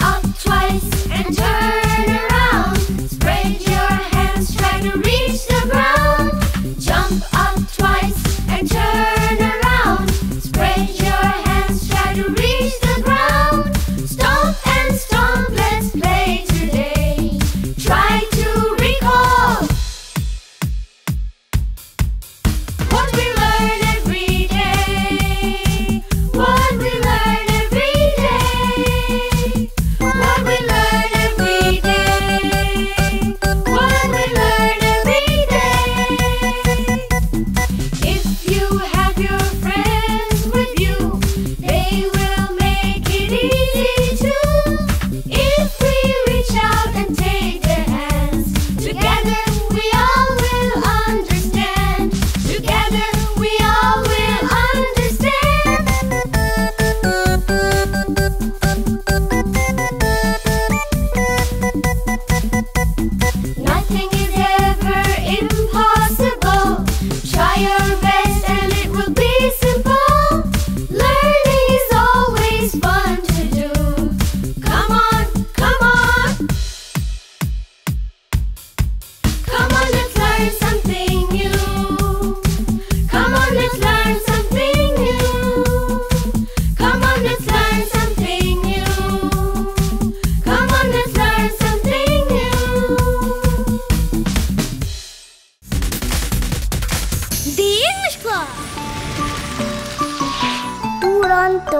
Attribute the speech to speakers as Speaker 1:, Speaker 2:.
Speaker 1: Up twice and turn Duronto